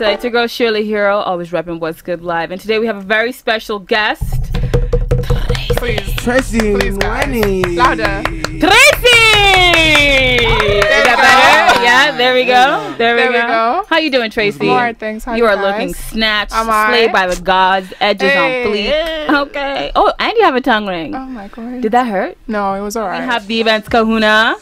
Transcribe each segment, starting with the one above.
Yes, uh, it's your girl Shirley Hero, always repping What's Good Live. And today we have a very special guest. Please. Tracy Please, guys. Winnie. Louder. Tracy! Is that better? Yeah, there we go. There, we, There we go. go. How you doing, Tracy? I'm alright, thanks. How you you are guys? looking snatched, Am I? slayed by the gods, edges Hey. on fleek. Okay. Oh, and you have a tongue ring. Oh my god. Did that hurt? no, it was alright. We alright. have the events kahuna.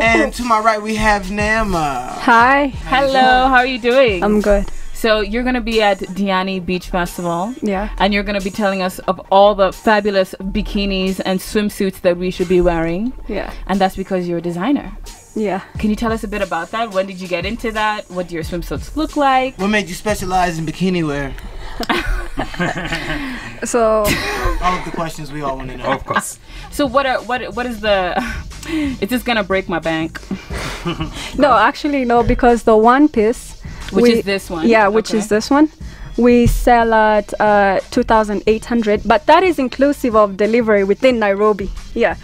And to my right, we have Neema. Hi, Hello, how are you doing? I'm good. so you're gonna be at Diani Beach Festival. Yeah. and you're going to be telling us of all the fabulous bikinis and swimsuits that we should be wearing Yeah. and that's because you're a designer Yeah. can you tell us a bit about that when did you get into that what do your swimsuits look like What made you specialize in bikini wear? So All of the questions we all want to know. Of course. so what are what what is the it's just gonna break my bank no, actually no, because the one piece, which we- is this one yeah, which Okay. is this one, we sell at uh, two thousand eight hundred, but that is inclusive of delivery within Nairobi. Yeah,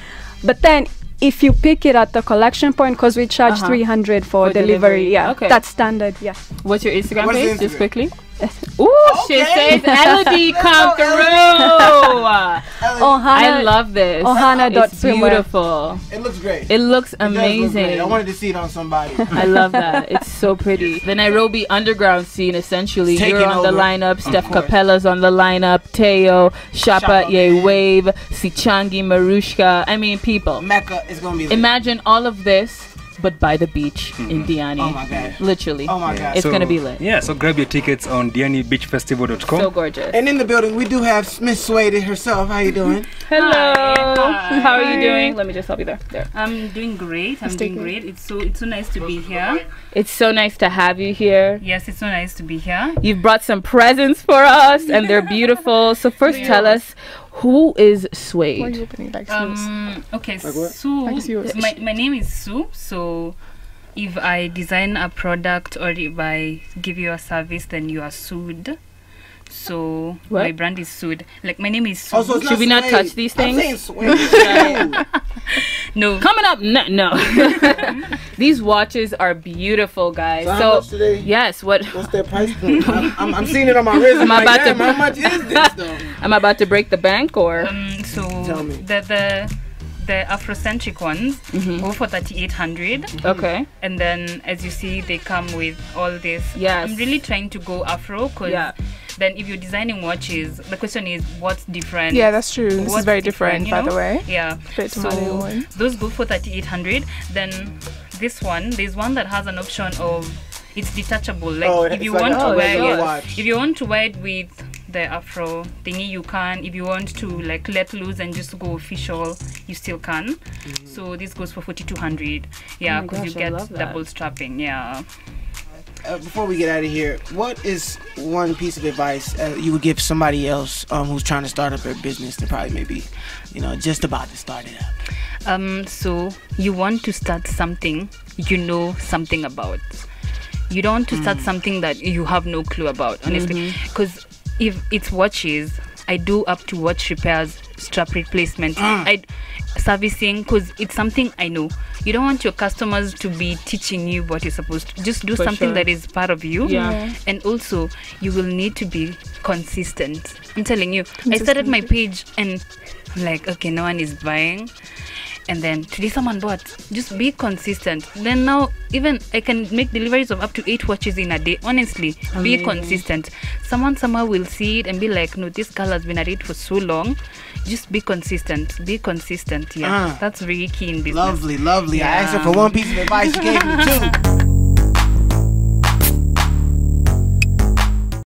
but then. If you pick it at the collection point, because we charge Uh-huh. 300 for, For delivery, delivery, yeah, okay. that's standard, yeah. what's your instagram What is page the just quickly Ooh, she says Elodie come through. Oh, I love this. Ohana dot it's swimwear. beautiful. It looks great. It looks It does look amazing. great. I wanted to see it on somebody. I love that. It's so pretty. The Nairobi underground scene, essentially. It's You're taking on the lineup. Steph. Capella's on the lineup. Teo, Shapa, Shapa, Ye man. Wave, Sichangi, Marushka. I mean, people. Mecca is gonna be. lit. Imagine all of this, but by the beach in mm-hmm. Diani. Oh my god. Literally. Oh my god. It's gonna be lit. Yeah, so grab your tickets on dianibeachfestival.com. So gorgeous. And in the building, we do have Miss Suede herself. How are you doing? Hello. Hi. How are you doing? Let me just help you there. There. I'm doing great. I'm doing great. It's so it's so nice to be here. It's so nice to have you here. Yes, it's so nice to be here. You've brought some presents for us, and they're beautiful. So first, tell us who is Why are you opening like um, Um. Okay. what? Sue. Like yours. My my name is Sue. So. If I design a product or if I give you a service, then you are sued. So What? my brand is sued. Like my name is Sue. Oh, so Should we not Suede. touch these I'm things? no. Coming up, no, no. These watches are beautiful, guys. So how So, much today? yes, what What's their price point? I'm, I'm, I'm seeing it on my wrist. I'm I'm like, about to- how much is this though? I'm about to break the bank, or Um. So Tell me. the the the Afrocentric ones Mm-hmm. go for thirty eight hundred. okay, and then as you see they come with all this Yes. i'm really trying to go afro because Yeah. Then if you're designing watches the question is what's different? Yeah, that's true. This is very different, you by know? the way. yeah. Compared so those go for 3800 then this one there's one that has an option of it's detachable. Like Oh, if it's you like want a- to oh, wear it watch. if you want to wear it with the afro thingy you can. If you want to like let loose and just go official you still can. Mm-hmm. So this goes for 4200 yeah Oh because you get double strapping yeah Uh, before we get out of here, what is one piece of advice uh, you would give somebody else um, who's trying to start up their business? They're probably maybe, you know, just about to start it up. Um, so you want to start something you know something about. You don't want to start something that you have no clue about, honestly. Because if it's watches, I do up to watch repairs, strap replacement, ah. I servicing, because it's something I know. You don't want your customers to be teaching you what you're supposed to. Just do For something sure. that is part of you. Yeah. And also, you will need to be consistent. I'm telling you, I started my page and I'm like, okay, no one is buying. And then today someone bought. Just be consistent. Then now, even I can make deliveries of up to eight watches in a day. Honestly, be consistent. Someone somewhere will see it and be like, no, this girl has been at it for so long. Just be consistent. Be consistent. Yeah, Ah. that's really key in business. Lovely, lovely. I asked her for one piece of advice. She gave me two.